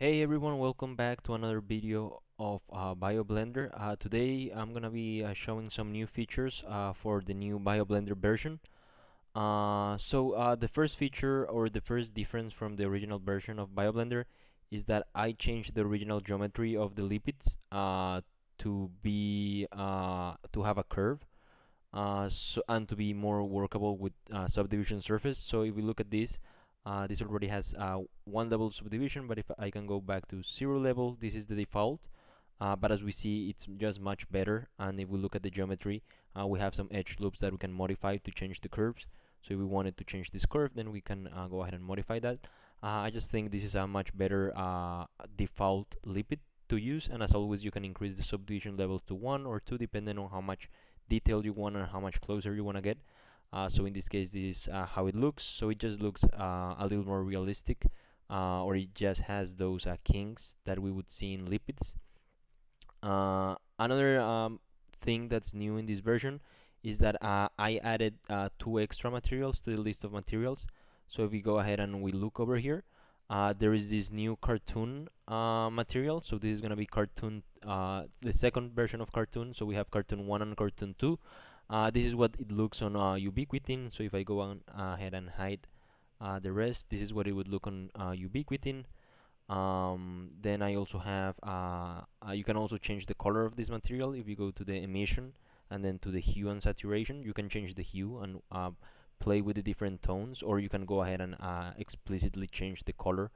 Hey everyone, welcome back to another video of uh, BioBlender. Uh, today I'm gonna be uh, showing some new features uh, for the new BioBlender version. Uh, so uh, the first feature or the first difference from the original version of BioBlender is that I changed the original geometry of the lipids to be to have a curve so, and to be more workable with subdivision surface. So if we look at this, uh, this already has uh, one level subdivision but if I can go back to zero level this is the default. Uh, but as we see it's just much better. And if we look at the geometry uh, we have some edge loops that we can modify to change the curves. So if we wanted to change this curve then we can uh, go ahead and modify that. Uh, I just think this is a much better default lipid to use. And as always you can increase the subdivision level to 1 or 2 depending on how much detail you want and how much closer you want to get so in this case this is uh, how it looks. So it just looks uh, a little more realistic uh, or it just has those uh, kinks that we would see in lipids. Uh, another um, thing that's new in this version is that I added two extra materials to the list of materials. So if we go ahead and we look over here there is this new cartoon material. So this is going to be cartoon the second version of cartoon. So we have cartoon 1 and cartoon 2 uh, this is what it looks on uh, ubiquitin so if I go on ahead and hide uh, the rest this is what it would look on uh, ubiquitin um, then I also have uh, you can also change the color of this material. If you go to the emission and then to the hue and saturation you can change the hue and play with the different tones or you can go ahead and explicitly change the color.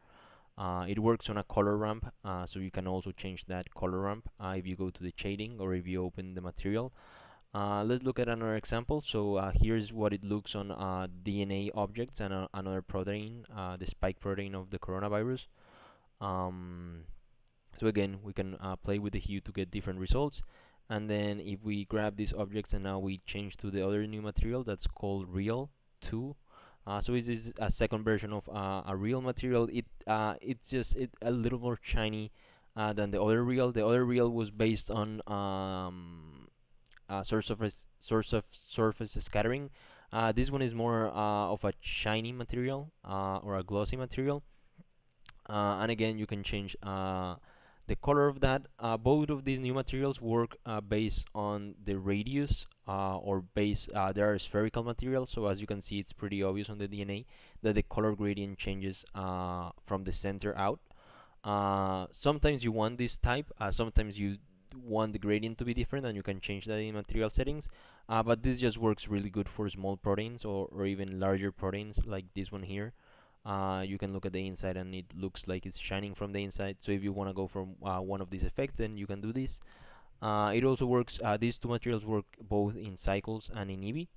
Uh, it works on a color ramp uh, so you can also change that color ramp uh, if you go to the shading or if you open the material uh, let's look at another example. So uh, here's what it looks on uh, DNA objects and uh, another protein, uh, the spike protein of the coronavirus. Um, so again, we can uh, play with the hue to get different results. And then if we grab these objects and now we change to the other new material that's called Real 2. so this is a second version of a real material. It it's just it, a little more shiny than the other real. The other real was based on um, source of source of surface scattering. Uh, this one is more uh, of a shiny material uh, or a glossy material. Uh, and again, you can change uh, the color of that. both of these new materials work based on the radius or base. they are spherical materials, so as you can see, it's pretty obvious on the DNA that the color gradient changes from the center out. sometimes you want this type. sometimes you want the gradient to be different and you can change that in material settings. Uh, but this just works really good for small proteins or, or even larger proteins like this one here. Uh, you can look at the inside and it looks like it's shining from the inside. So if you want to go from uh, one of these effects then you can do this. Uh, it also works uh, these two materials work both in cycles and in Eevee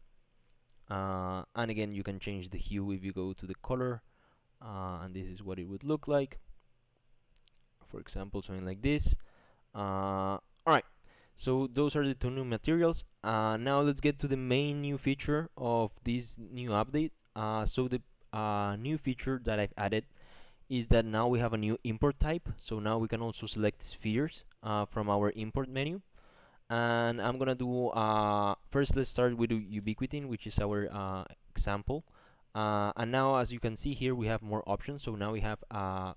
uh, and again you can change the hue if you go to the color. And this is what it would look like. For example something like this. Uh, Alright, so those are the two new materials. Uh, now let's get to the main new feature of this new update. Uh, so the uh, new feature that I've added is that now we have a new import type. So now we can also select spheres uh, from our import menu. And I'm gonna do, uh, first let's start with ubiquitin, which is our uh, example. and now as you can see here, we have more options. So now we have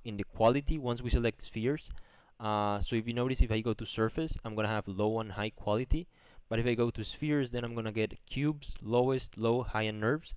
in the quality, once we select spheres, uh, so if you notice, if I go to surface, I'm gonna have low and high quality. But if I go to spheres, then I'm gonna get cubes, lowest, low, high, and NURBS.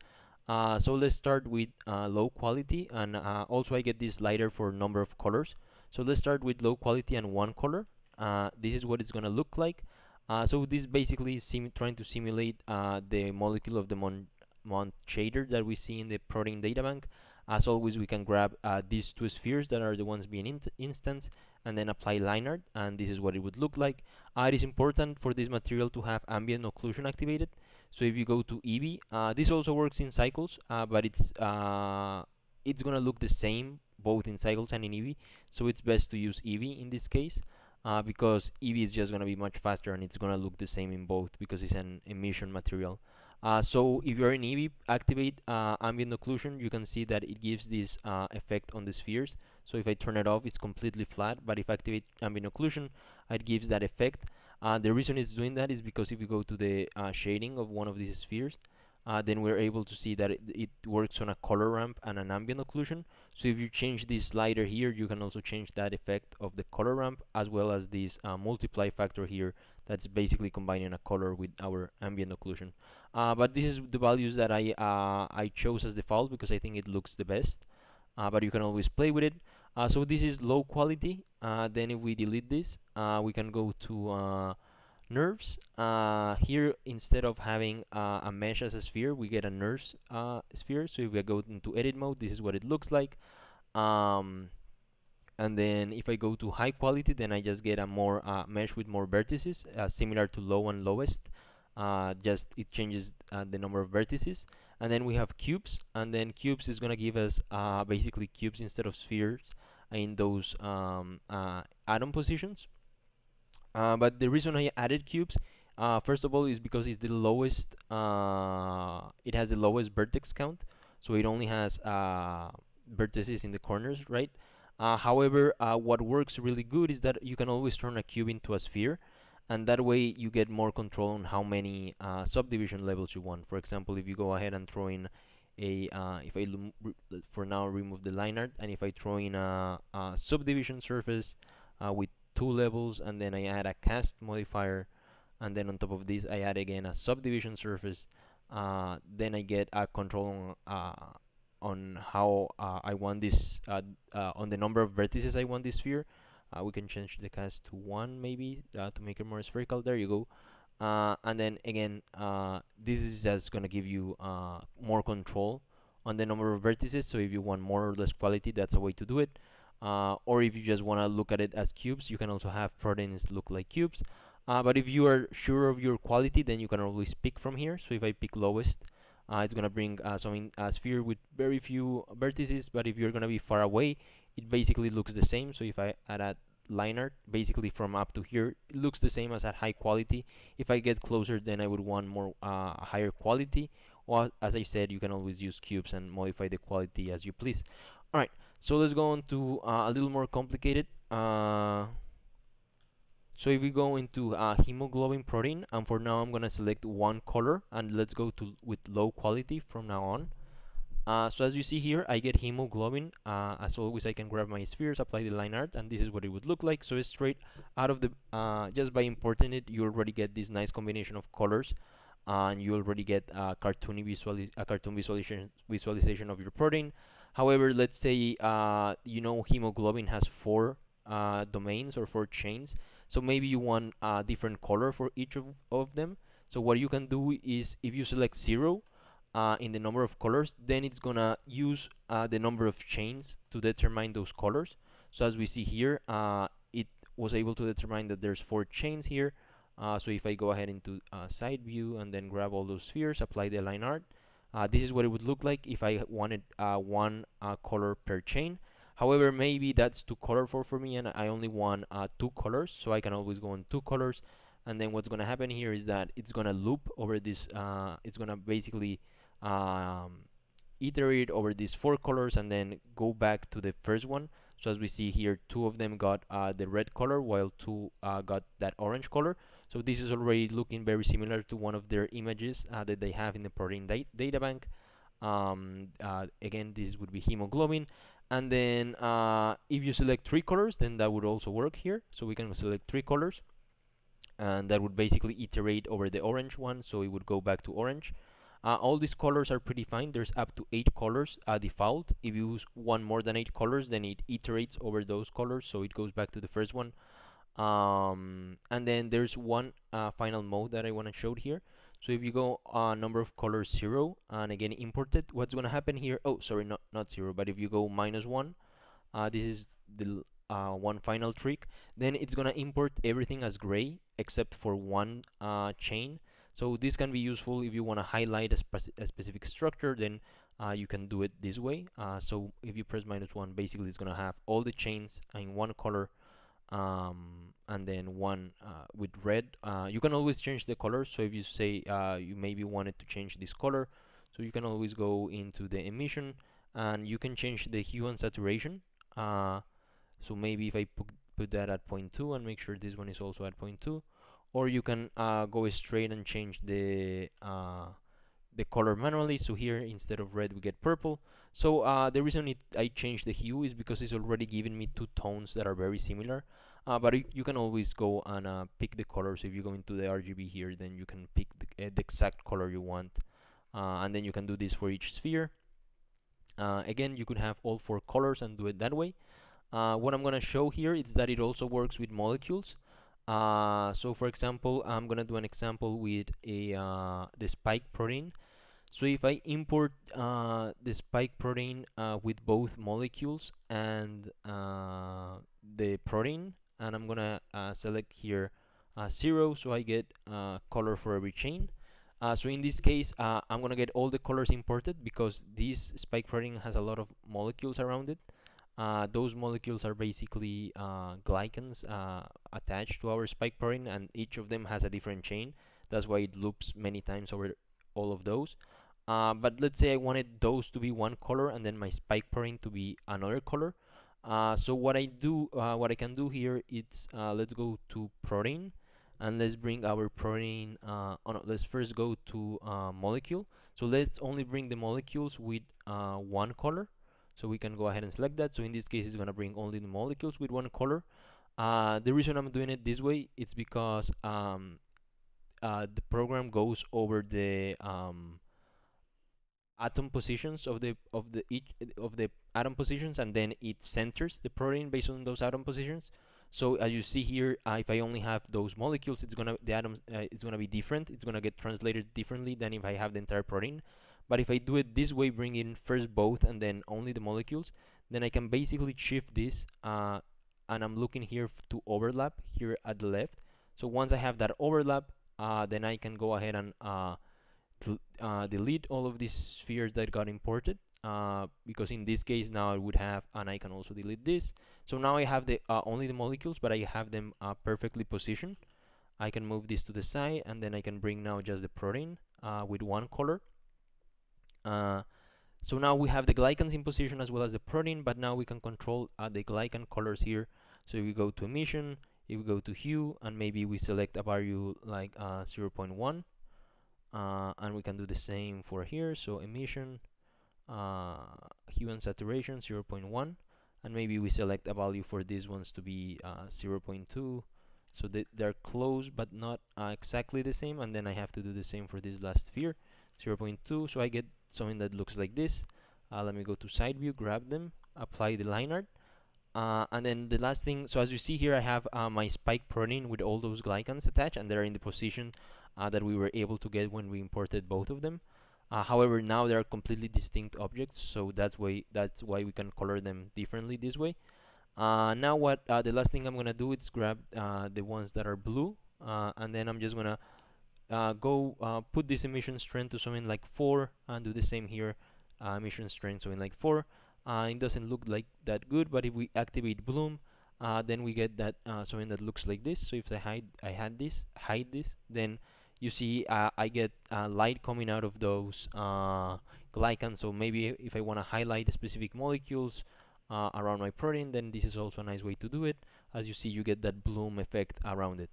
Uh, so let's start with uh, low quality, and uh, also I get this slider for number of colors. So let's start with low quality and one color. Uh, this is what it's gonna look like. Uh, so this basically is trying to simulate the molecule of the Mon Mont shader that we see in the protein databank. As always, we can grab these two spheres that are the ones being in instanced and then apply line art and this is what it would look like. Uh, it is important for this material to have ambient occlusion activated. So if you go to Eevee, uh, this also works in cycles, uh, but it's uh, it's gonna look the same both in cycles and in Eevee. So it's best to use Eevee in this case. Uh, because Eevee is just to be much faster and it's to look the same in both because it's an emission material. Uh, so if you're in Eevee, activate ambient occlusion, you can see that it gives this effect on the spheres. So if I turn it off, it's completely flat, but if I activate ambient occlusion, it gives that effect. Uh, the reason it's doing that is because if you go to the uh, shading of one of these spheres, uh, then we're able to see that it, it works on a color ramp and an ambient occlusion. So if you change this slider here, you can also change that effect of the color ramp as well as this uh, multiply factor here that's basically combining a color with our ambient occlusion. Uh, but this is the values that I uh, I chose as default because I think it looks the best. Uh, but you can always play with it. Uh, so this is low quality. then if we delete this, we can go to NURBS Uh, here, instead of having uh, a mesh as a sphere, we get a uh, sphere. So if we go into edit mode, this is what it looks like. Um, and then if I go to high quality, then I just get a more uh, mesh with more vertices, uh, similar to low and lowest. Uh, just it changes the number of vertices. And then we have cubes, and then cubes is gonna give us basically cubes instead of spheres in those um, atom positions. Uh, but the reason I added cubes, uh, first of all, is because it's the lowest. Uh, it has the lowest vertex count, so it only has uh, vertices in the corners, right? Uh, however, uh, what works really good is that you can always turn a cube into a sphere, and that way you get more control on how many subdivision levels you want. For example, if you go ahead and throw in a if I for now remove the line art, and if I throw in a, a subdivision surface with two levels and then I add a cast modifier and then on top of this I add again a subdivision surface uh, then I get a control on, uh, on how uh, I want this uh, uh, on the number of vertices I want this sphere. Uh, we can change the cast to one maybe to make it more spherical. There you go and then again this is just gonna give you more control on the number of vertices. So if you want more or less quality that's a way to do it. Uh, or if you just want to look at it as cubes you can also have proteins look like cubes. Uh, but if you are sure of your quality then you can always pick from here. So if I pick lowest uh, it's gonna bring uh, some a sphere with very few vertices. But if you're gonna be far away it basically looks the same. So if I add a line art basically from up to here it looks the same as at high quality if I get closer then I would want more uh, higher quality or as I said you can always use cubes and modify the quality as you please alright so let's go on to uh, a little more complicated. Uh, so if we go into uh, hemoglobin protein, and for now I'm gonna select one color, and let's go to with low quality from now on. Uh, so as you see here, I get hemoglobin. Uh, as always, I can grab my spheres, apply the line art, and this is what it would look like. So straight out of the, uh, just by importing it, you already get this nice combination of colors, and you already get a cartoony visual, a cartoon visualization visualization of your protein. However, let's say uh, you know hemoglobin has four uh, domains or four chains, so maybe you want a different color for each of, of them. So what you can do is if you select zero uh, in the number of colors, then it's gonna use uh, the number of chains to determine those colors. So as we see here, uh, it was able to determine that there's four chains here. Uh, so if I go ahead into side view and then grab all those spheres, apply the line art, uh, this is what it would look like if I wanted uh, one uh, color per chain. However, maybe that's too colorful for me and I only want uh, two colors. So I can always go on two colors. And then what's going to happen here is that it's going to loop over this. Uh, it's going to basically um, iterate over these four colors and then go back to the first one. So as we see here, two of them got uh, the red color while two got that orange color. So this is already looking very similar to one of their images uh, that they have in the protein da data bank. Um, uh, again, this would be hemoglobin. And then uh, if you select three colors, then that would also work here. So we can select three colors. And that would basically iterate over the orange one. So it would go back to orange. Uh, all these colors are pretty fine. There's up to eight colors uh, default. If you use one more than eight colors, then it iterates over those colors. So it goes back to the first one um, and then there's one uh, final mode that I want to show here so if you go uh, number of colors zero and again import it what's going to happen here oh sorry not not zero but if you go minus one uh, this is the uh, one final trick then it's gonna import everything as gray except for one uh, chain so this can be useful if you want to highlight a, a, specific structure then uh, you can do it this way. Uh, so if you press minus one basically it's gonna have all the chains in one color um, and then one uh, with red. Uh, you can always change the color. So if you say uh, you maybe wanted to change this color so you can always go into the emission and you can change the hue and saturation. Uh, so maybe if I put, put that at 0.2 and make sure this one is also at 0.2 or you can uh, go straight and change the uh, the color manually. So here instead of red we get purple. So uh, the reason it, I changed the hue is because it's already giving me two tones that are very similar. Uh, but you can always go and uh, pick the colors. If you go into the RGB here then you can pick the, uh, the exact color you want. Uh, and then you can do this for each sphere. Again you could have all four colors and do it that way. What I'm gonna show here is that it also works with molecules so for example I'm gonna do an example with a the spike protein so if I import uh, the spike protein uh, with both molecules and uh, the protein, and I'm gonna uh, select here uh, zero, so I get uh, color for every chain. so in this case, I'm gonna get all the colors imported because this spike protein has a lot of molecules around it. Those molecules are basically glycans attached to our spike protein, and each of them has a different chain. That's why it loops many times over all of those. Uh, but let's say I wanted those to be one color and then my spike protein to be another color. Uh, so what I do uh, what I can do here is uh, let's go to protein and let's bring our protein uh, oh no, let's first go to uh, molecule. So let's only bring the molecules with one color so we can go ahead and select that. So in this case it's gonna bring only the molecules with one color. The reason I'm doing it this way it's because um, the program goes over the um, atom positions of the of the each of the atom positions and then it centers the protein based on those atom positions. So as you see here uh, if I only have those molecules it's gonna the atoms uh, it's gonna be different. It's gonna get translated differently than if I have the entire protein but if I do it this way bring in first both and then only the molecules then I can basically shift this uh, and I'm looking here to overlap here at the left. So once I have that overlap uh, then I can go ahead and uh, uh, delete all of these spheres that got imported uh, because in this case now I would have and I can also delete this. So now I have the uh, only the molecules but I have them perfectly positioned. I can move this to the side and then I can bring now just the protein with one color uh, so now we have the glycans in position as well as the protein but now we can control the glycan colors here. So we go to emission if we go to hue and maybe we select a value like 0.1 uh, and we can do the same for here. So emission uh, hue and saturation 0.1 and maybe we select a value for these ones to be uh, 0.2 so they, they're close but not uh, exactly the same and then I have to do the same for this last sphere 0.2 so I get something that looks like this. Uh, let me go to side view grab them apply the line art. Uh, and then the last thing so as you see here I have uh, my spike protein with all those glycans attached and they're in the position uh, that we were able to get when we imported both of them. Uh, however now they are completely distinct objects so that's why that's why we can color them differently this way. Uh, now what the last thing I'm gonna do is grab the ones that are blue and then I'm just gonna go put this emission strength to something like 4 and do the same here emission strength something like 4 it doesn't look like that good but if we activate bloom uh, then we get that uh, something that looks like this. So if I hide I had this hide this then you see uh, I get uh, light coming out of those uh, glycans. So maybe if I want to highlight specific molecules uh, around my protein then this is also a nice way to do it. As you see you get that bloom effect around it.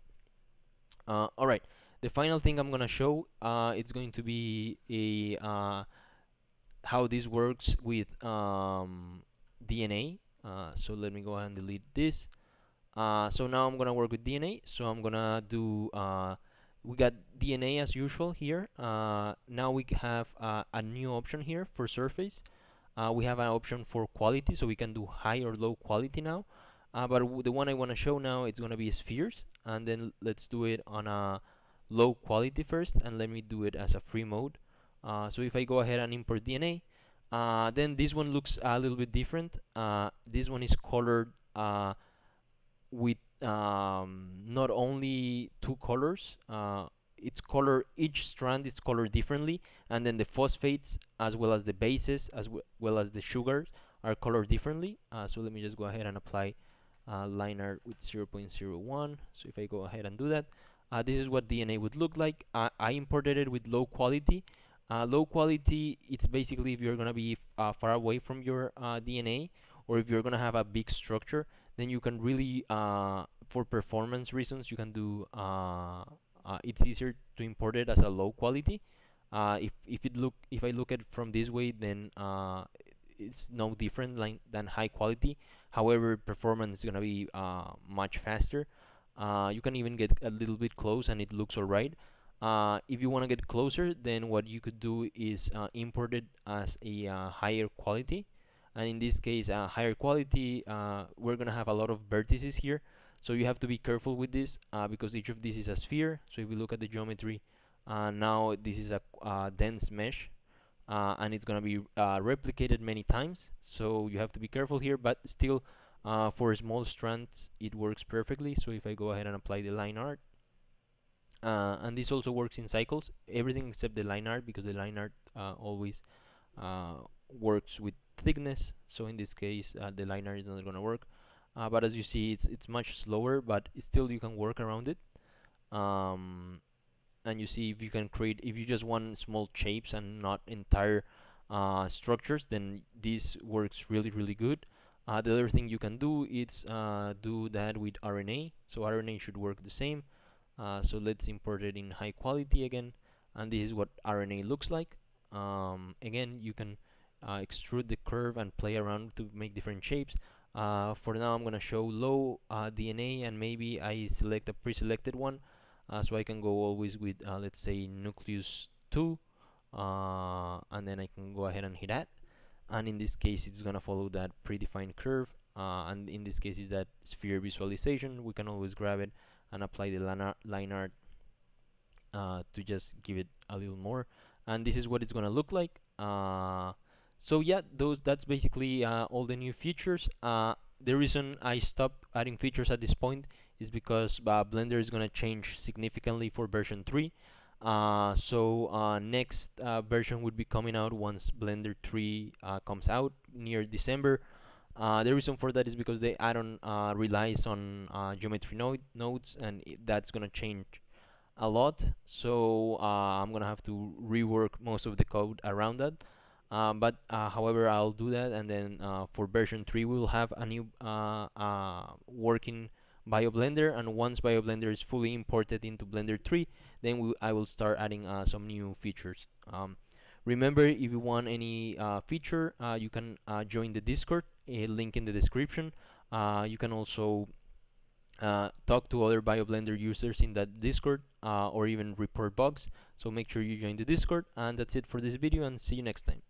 Alright the final thing I'm gonna show it's going to be a how this works with um, DNA uh, so let me go ahead and delete this. Uh, so now I'm gonna work with DNA so I'm gonna do uh, we got DNA as usual here. Uh, now we have uh, a new option here for surface. We have an option for quality so we can do high or low quality now. But the one I want to show now it's gonna be spheres. And then let's do it on a low quality first and let me do it as a free mode so if I go ahead and import DNA uh, then this one looks a little bit different. Uh, this one is colored uh, with um, not only two colors. Uh, it's color each strand is colored differently, and then the phosphates as well as the bases as well as the sugars are colored differently. Uh, so let me just go ahead and apply uh, line art with 0.01. So if I go ahead and do that, this is what DNA would look like. I imported it with low quality uh, low quality, it's basically if you're going to be uh, far away from your uh, DNA or if you're going to have a big structure, then you can really, uh, for performance reasons, you can do, uh, uh, it's easier to import it as a low quality. uh, if if it look if I look at it from this way then uh, it's no different than high quality however performance is gonna be uh, much faster uh, you can even get a little bit close and it looks alright. Uh, if you want to get closer then what you could do is uh, import it as a uh, higher quality. And in this case uh, higher quality we're gonna have a lot of vertices here. So you have to be careful with this because each of these is a sphere. So if we look at the geometry now this is a dense mesh and it's gonna be replicated many times. So you have to be careful here but still uh, for small strands it works perfectly. So if I go ahead and apply the line art uh, and this also works in cycles everything except the line art because the line art uh, always uh, works with thickness. So in this case the line art is not gonna work. But as you see it's it's much slower but still you can work around it. Um, and you see if you can create if you just want small shapes and not entire uh, structures then this works really really good uh, the other thing you can do is uh, do that with RNA so RNA should work the same. Uh, so let's import it in high quality again. And this is what RNA looks like. Um, again you can uh, extrude the curve and play around to make different shapes. Uh, for now I'm gonna show low DNA and maybe I select a pre-selected one. Uh, so I can go always with uh, let's say nucleus 2 uh, and then I can go ahead and hit that and in this case it's gonna follow that predefined curve uh, and in this case is that sphere visualization. We can always grab it and apply the line art uh, to just give it a little more. And this is what it's gonna look like uh, so yeah those that's basically all the new features. The reason I stopped adding features at this point is because uh, Blender is going to change significantly for version 3. Uh, so uh, next uh, version would be coming out once Blender 3 uh, comes out near December. Uh, the reason for that is because the add-on relies on geometry node nodes and that's going to change a lot. So I'm going to have to rework most of the code around that. But uh, however I'll do that and then uh, for version 3 we will have a new uh, working BioBlender and once BioBlender is fully imported into Blender 3 then I will start adding uh, some new features. Um, remember if you want any uh, feature uh, you can uh, join the discord link in the description. Uh, you can also talk to other BioBlender users in that discord or even report bugs. So make sure you join the discord. And that's it for this video and see you next time